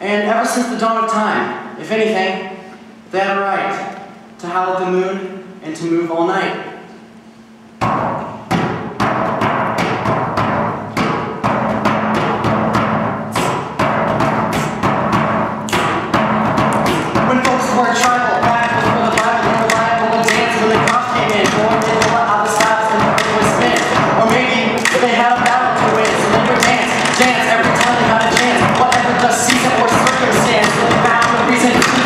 And ever since the dawn of time, if anything, they had a right to howl at the moon and to move all night.